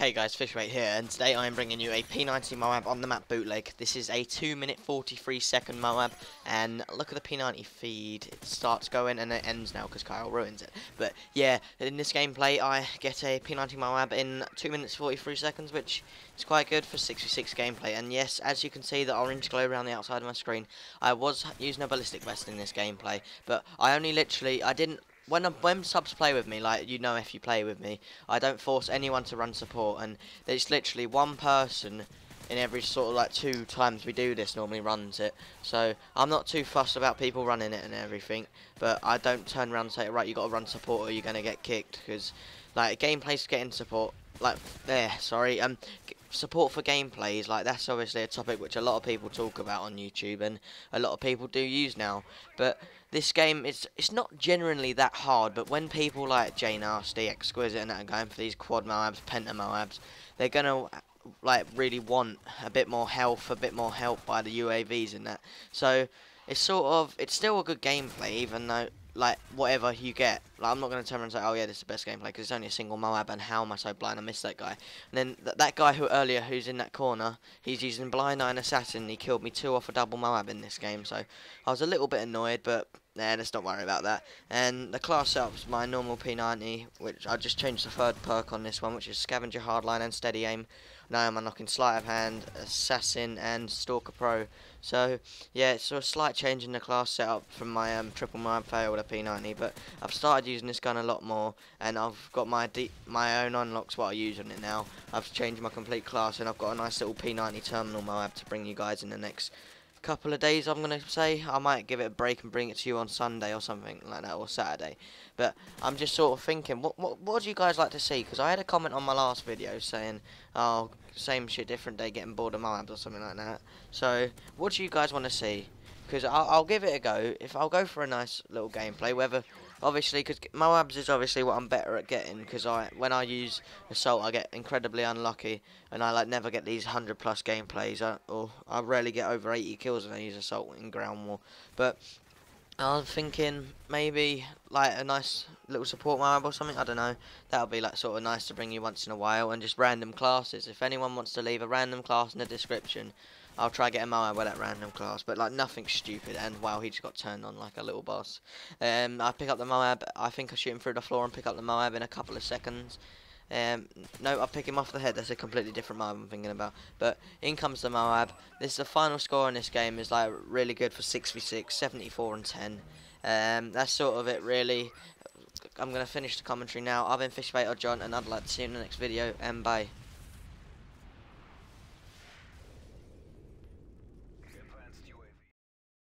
Hey guys, Fishbait here, and today I am bringing you a P90 Moab on the map bootleg. This is a 2 minute 43 second Moab, and look at the P90 feed. It starts going and it ends now because Kyle ruins it. But yeah, in this gameplay I get a P90 Moab in 2 minutes 43 seconds, which is quite good for 66 gameplay. And yes, as you can see, the orange glow around the outside of my screen, I was using a ballistic vest in this gameplay, but I only literally, I didn't when when subs play with me, like you know, if you play with me, I don't force anyone to run support, and there's literally one person in every sort of like two times we do this normally runs it. So I'm not too fussed about people running it and everything, but I don't turn around and say, right, you got to run support or you're gonna get kicked, because like gameplay's getting support. Like there, sorry, um, support for gameplays like that's obviously a topic which a lot of people talk about on YouTube and a lot of people do use now. But this game it's it's not generally that hard but when people like J Nasty, Exquisite and that are going for these quad Moabs, Penta Moabs they're gonna like really want a bit more health, a bit more help by the UAVs and that. So it's sort of it's still a good gameplay even though like whatever you get. Like I'm not to turn around and say, oh yeah, this is the best gameplay because it's only a single Moab, and how am I so blind? I missed that guy. And then th that guy who earlier, who's in that corner, he's using blind eye and assassin. He killed me two off a double Moab in this game, so I was a little bit annoyed, but nah, let's not worry about that. And the class setup's my normal P90, which I just changed the third perk on this one, which is scavenger hardline and steady aim. Now I'm unlocking sleight of hand, assassin, and stalker pro. So yeah, it's a slight change in the class setup from my um, triple mine fail a P90, but I've started using this gun a lot more, and I've got my my own unlocks what I use on it now. I've changed my complete class, and I've got a nice little P90 terminal Moab to bring you guys in the next couple of days I'm going to say. I might give it a break and bring it to you on Sunday or something like that, or Saturday. But I'm just sort of thinking, what what, what do you guys like to see? Because I had a comment on my last video saying, oh, same shit, different day, getting bored of Moabs or something like that. So, what do you guys want to see? Because I'll, I'll give it a go. If I'll go for a nice little gameplay, whether obviously because Moabs is obviously what I'm better at getting because I when I use assault I get incredibly unlucky and I like never get these 100 plus gameplays I, or I rarely get over 80 kills when I use assault in ground war but I'm thinking maybe like a nice little support Moab or something. I don't know. That would be like sort of nice to bring you once in a while and just random classes. If anyone wants to leave a random class in the description, I'll try get a Moab with that random class. But like nothing stupid. And wow, he just got turned on like a little boss. Um, I pick up the Moab. I think I shoot him through the floor and pick up the Moab in a couple of seconds. Um, no, I'll pick him off the head. That's a completely different Moab I'm thinking about. But in comes the Moab. This is the final score in this game is like really good for 6v6, 74 and 10. Um, that's sort of it really. I'm going to finish the commentary now. I've been Fishbait or John and I'd like to see you in the next video and bye.